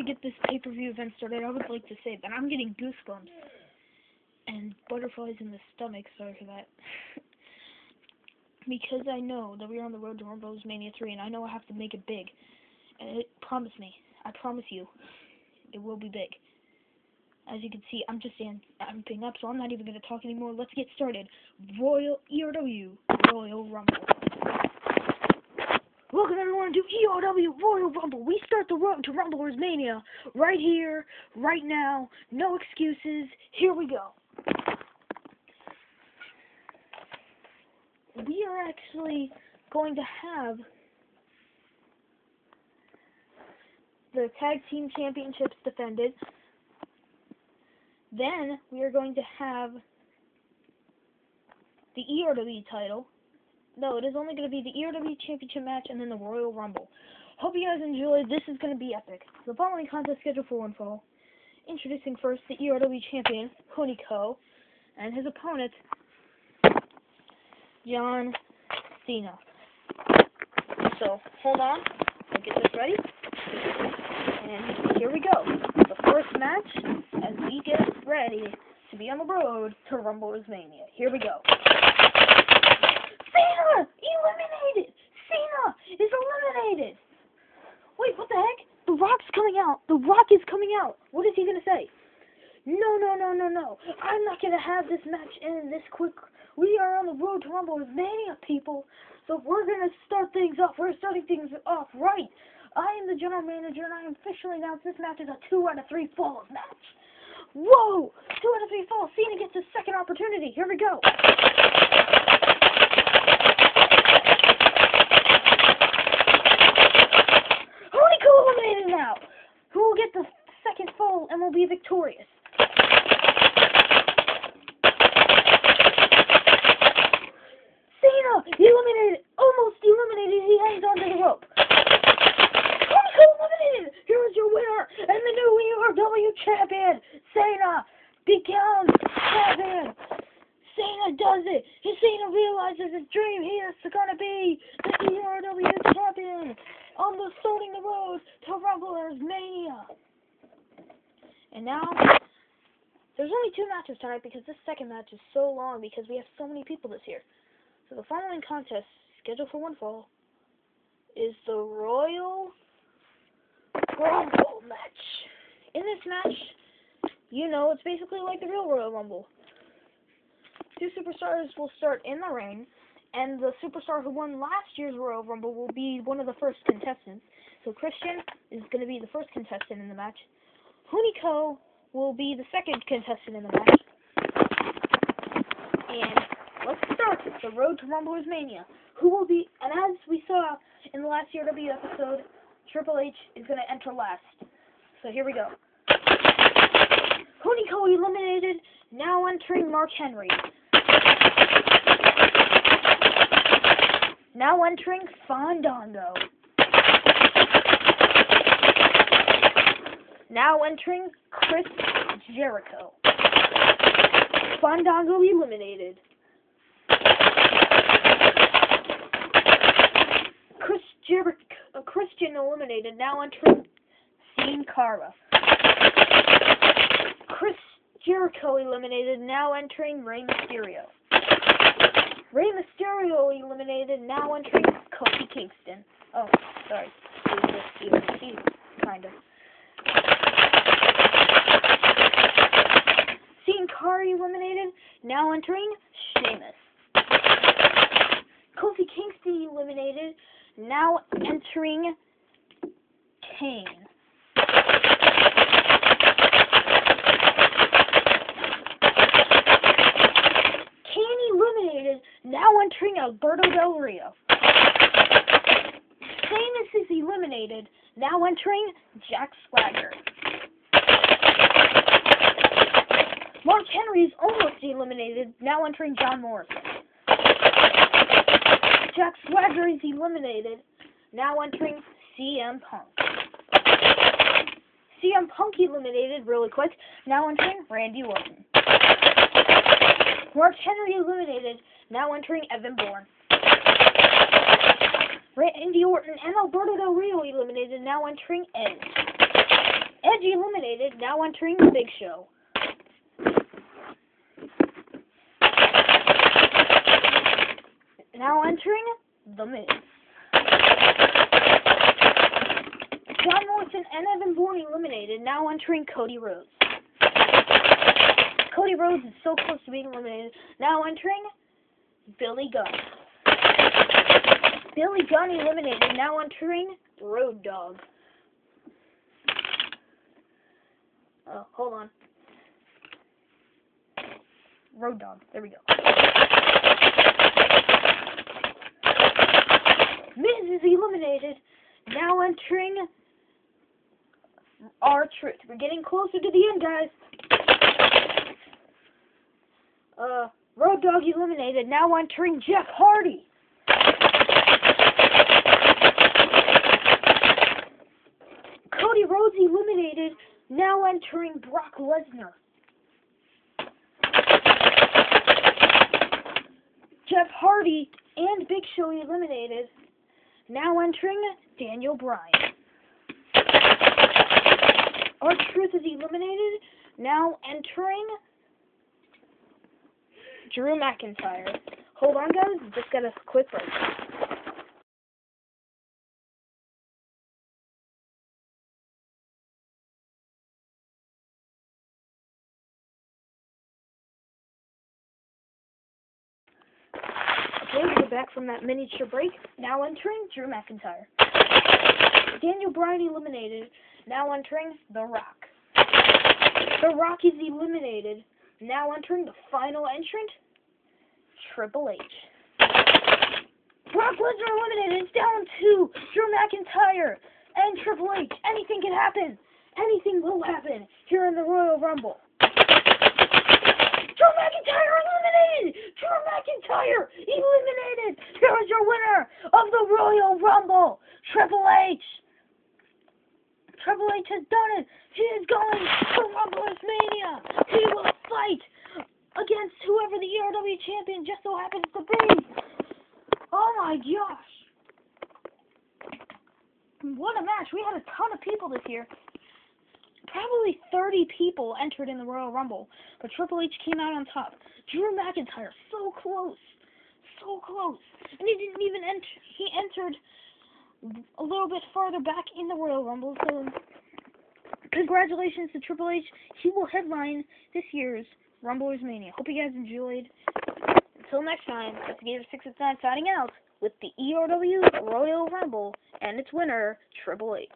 we get this pay-per-view event started, I would like to say that I'm getting goosebumps and butterflies in the stomach. Sorry for that. because I know that we're on the road to Rumble Mania 3, and I know I have to make it big. And it, promise me, I promise you, it will be big. As you can see, I'm just amping up, so I'm not even going to talk anymore. Let's get started. Royal ERW Royal Rumble. Welcome everyone to ERW Royal Rumble. We start the road to Rumblers Mania right here, right now. No excuses. Here we go. We are actually going to have the Tag Team Championships defended. Then we are going to have the ERW title. No, it is only going to be the ERW Championship match and then the Royal Rumble. Hope you guys enjoyed. This is going to be epic. The following contest scheduled for one fall. Introducing first the ERW champion, Hunico, and his opponent, John Cena. So, hold on. I'll get this ready. And here we go. The first match as we get ready to be on the road to Rumblers Mania. Here we go. Cena! Eliminated! Cena is Wait, what the heck? The Rock's coming out. The Rock is coming out. What is he to say? No, no, no, no, no. I'm not to have this match end this quick. We are on the road to Rumble with Mania, people. So we're to start things off. We're starting things off right. I am the general manager, and I officially announce this match is a two out of three falls match. Whoa! Two out of three falls. Cena gets his second opportunity. Here we go. Hunico eliminated now. Who will get the second fall and will be victorious? Cena eliminated, almost eliminated. He hangs onto the rope. Hunico eliminated. Here is your winner and the new ERW champion, Cena becomes champion. Cena does it. Cena realizes his dream. He is to be the ERW champion on the starting the road to Rumblers Mania. And now, there's only two matches tonight because this second match is so long because we have so many people this year. So the following contest, scheduled for one fall, is the Royal Rumble match. In this match, you know, it's basically like the real Royal Rumble. Two superstars will start in the ring, and the superstar who won last year's Royal Rumble will be one of the first contestants. So Christian is going to be the first contestant in the match. Hunico will be the second contestant in the match. And let's start the road to Rumblers Mania. Who will be, and as we saw in the last ERW episode, Triple H is going to enter last. So here we go. Hunico eliminated, now entering Mark Henry. Now entering Fandango. Now entering Chris Jericho. Fandango eliminated. Chris Jericho, uh, Christian eliminated. Now entering Sin Cara. Chris Jericho eliminated. Now entering Rey Mysterio. Rey Mysterio eliminated. Now entering Kofi Kingston. Oh, sorry. He's kind of. Sin Cara eliminated. Now entering Sheamus. Kofi Kingston eliminated. Now entering. Kane eliminated. Now entering Alberto Del Rio. Sheamus is eliminated. Now entering Jack Swagger. Mark Henry is almost eliminated. Now entering John Morrison. Jack Swagger is eliminated. Now entering CM Punk. CM Punk eliminated really quick. Now entering Randy Orton. Mark Henry eliminated. Now entering Evan Bourne. Randy Orton and Alberto Del Rio eliminated. Now entering Edge. Edge eliminated, now entering the Big Show. Now entering the Miz. John Morrison and Evan Bourne eliminated, now entering Cody Rhodes. Cody Rhodes is so close to being eliminated, now entering Billy Gunn. Billy Gunn eliminated, now entering Road Dog. Oh, hold on. Road Dog. There we go. Miz is eliminated. Now entering R-Truth. We're getting closer to the end, guys. Uh, Road Dog eliminated. Now entering Jeff Hardy. Cody Rhodes eliminated. Now entering Brock Lesnar. Jeff Hardy and Big Show eliminated. Now entering Daniel Bryan. Our Truth is eliminated. Now entering Drew McIntyre. Hold on, guys. Just got a quick break. Okay, we're back from that miniature break. Now entering Drew McIntyre. Daniel Bryan eliminated. Now entering The Rock. The Rock is eliminated. Now entering the final entrant, Triple H. Brock Lesnar eliminated. It's down to Drew McIntyre and Triple H. Anything can happen. Anything will happen here in the Royal Rumble. Drew McIntyre eliminated! Drew McIntyre eliminated! Here is your winner of the Royal Rumble, Triple H! Triple H has done it! He is going to Mania! He will fight against whoever the ERW champion just so happens to be! Oh my gosh! What a match! We had a ton of people this year probably 30 people entered in the Royal Rumble, but Triple H came out on top. Drew McIntyre, so close, so close, and he didn't even enter. He entered a little bit farther back in the Royal Rumble. So, congratulations to Triple H. He will headline this year's Rumblers Mania. Hope you guys enjoyed. Until next time, that's Gator Six Nine signing out with the ERW Royal Rumble and its winner, Triple H.